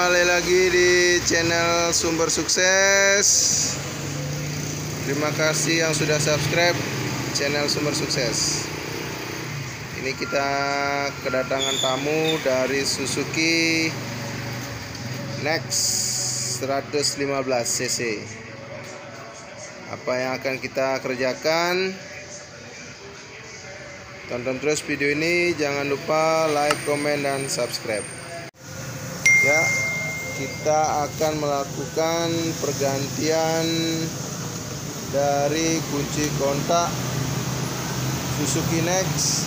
Kembali lagi di channel Sumber Sukses. Terima kasih yang sudah subscribe channel Sumber Sukses. Ini kita kedatangan tamu dari Suzuki Next 115 cc. Apa yang akan kita kerjakan? Tonton terus video ini, jangan lupa like, komen, dan subscribe. Ya, kita akan melakukan pergantian dari kunci kontak Suzuki Next.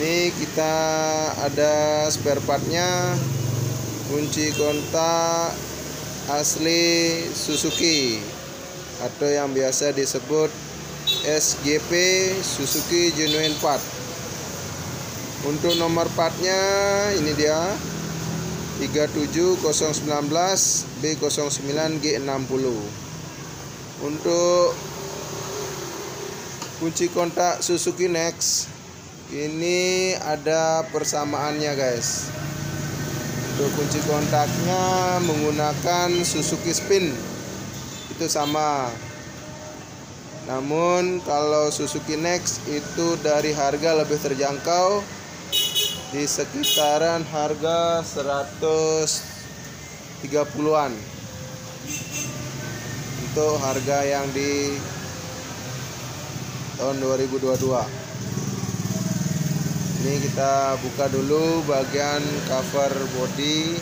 Ini kita ada spare partnya, kunci kontak asli Suzuki atau yang biasa disebut SGP Suzuki Genuine Part. Untuk nomor partnya ini dia 37019 B09G60. Untuk kunci kontak Suzuki Next ini ada persamaannya guys. Untuk kunci kontaknya menggunakan Suzuki Spin itu sama namun kalau Suzuki Next itu dari harga lebih terjangkau di sekitaran harga 130-an. Untuk harga yang di tahun 2022. Ini kita buka dulu bagian cover body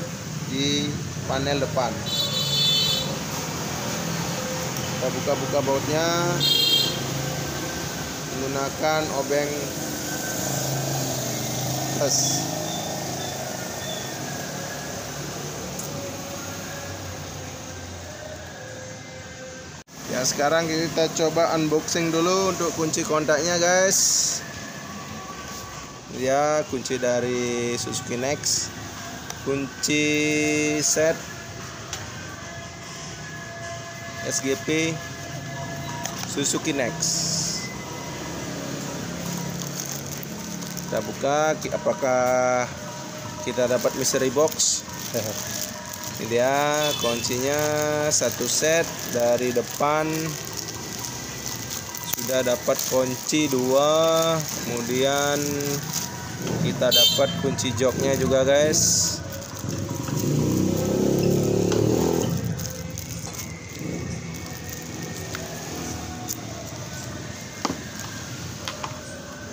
di panel depan kita buka-buka bautnya menggunakan obeng ya sekarang kita coba unboxing dulu untuk kunci kontaknya guys. Ya kunci dari Suzuki Next. Kunci set. SGP Suzuki Next kita buka apakah kita dapat mystery box? Ini dia kuncinya. Satu set dari depan. Sudah dapat kunci dua. Kemudian kita dapat kunci joknya juga guys.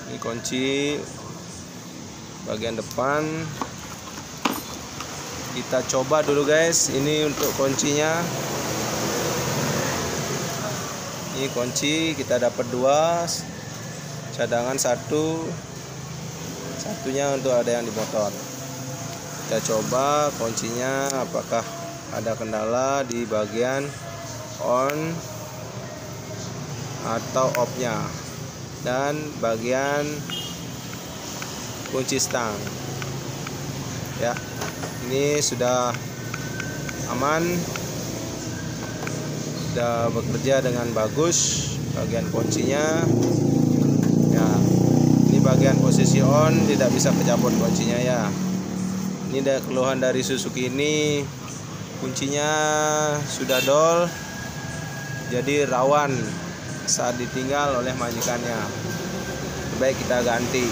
Ini kunci bagian depan. Kita coba dulu guys. Ini untuk kuncinya. Ini kunci. Kita dapat dua. Cadangan satu. Satunya untuk ada yang di motor. Kita coba kuncinya. Apakah ada kendala di bagian on atau off nya dan bagian kunci stang. Ya ini sudah aman sudah bekerja dengan bagus bagian kuncinya. Ya ini bagian posisi on tidak bisa kecabut kuncinya ya. Ini ada keluhan dari Suzuki ini. Kuncinya sudah dol jadi rawan saat ditinggal oleh majikannya. Baik kita ganti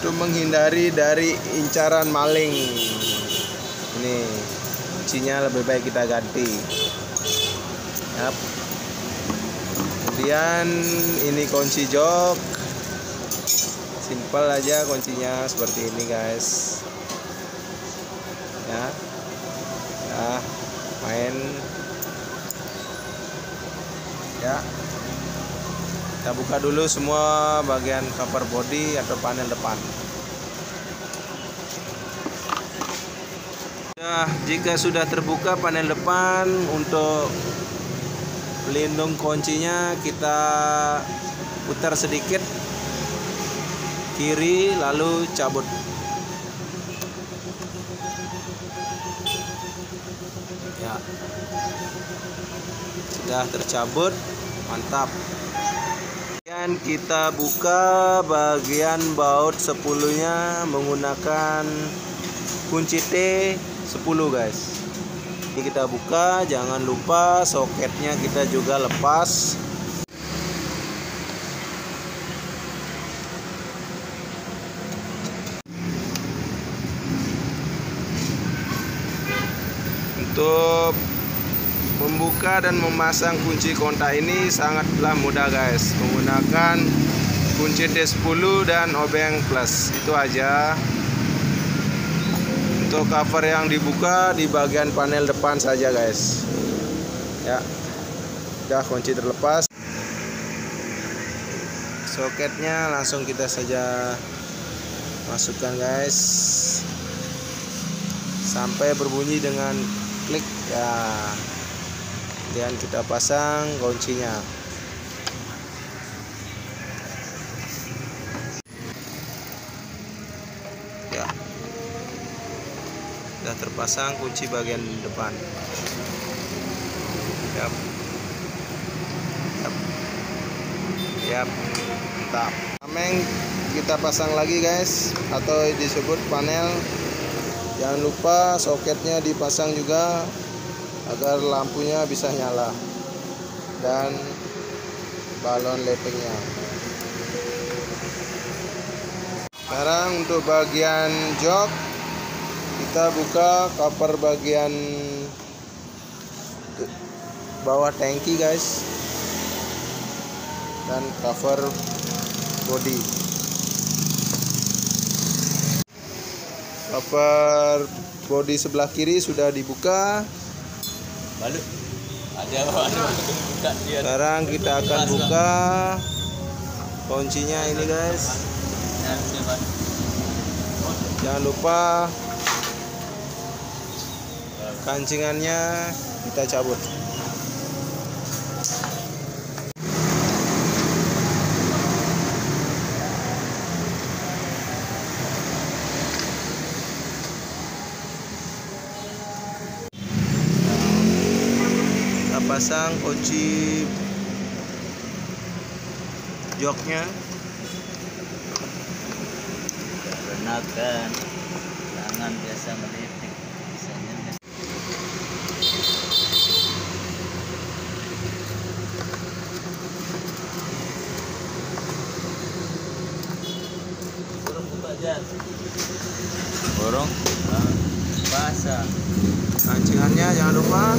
untuk menghindari dari incaran maling. Ini kuncinya lebih baik kita ganti. Yep. kemudian ini kunci jok. Simple aja kuncinya seperti ini guys. Ya. Ya main. Ya kita buka dulu semua bagian cover body atau panel depan. Nah, jika sudah terbuka panel depan untuk pelindung kuncinya kita putar sedikit kiri lalu cabut. Ya. Sudah tercabut mantap dan kita buka bagian baut 10 nya menggunakan kunci T 10 guys. Ini kita buka jangan lupa soketnya kita juga lepas. Untuk membuka dan memasang kunci kontak ini sangatlah mudah guys. Menggunakan kunci D10 dan obeng plus. Itu aja. Untuk cover yang dibuka di bagian panel depan saja guys. Ya. Udah kunci terlepas. Soketnya langsung kita saja masukkan guys. Sampai berbunyi dengan klik. Ya kemudian kita pasang kuncinya. Ya. Sudah terpasang kunci bagian depan. Yap yap yap mantap tameng kita pasang lagi guys. Atau disebut panel. Jangan lupa soketnya dipasang juga agar lampunya bisa nyala dan balon lightingnya sekarang untuk bagian jok kita buka cover bagian bawah tangki guys dan cover body. Cover body sebelah kiri sudah dibuka Ada ada buka dia. sekarang kita akan buka kuncinya ini guys. Jangan lupa kancingannya kita cabut pasang kunci joknya Renakan. Tangan biasa melitik. Biasanya Burung buka jas. borong Basah. kancingannya jangan lupa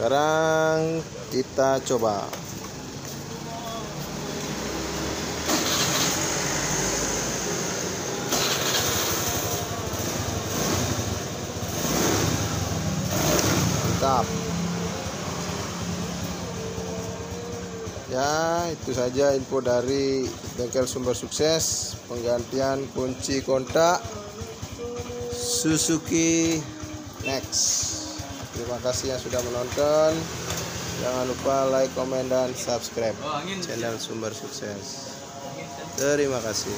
sekarang kita coba. Mantap. Ya itu saja info dari bengkel sumber sukses penggantian kunci kontak Suzuki Next Terima kasih yang sudah menonton. Jangan lupa like, komen, dan subscribe channel Sumber Sukses. Terima kasih.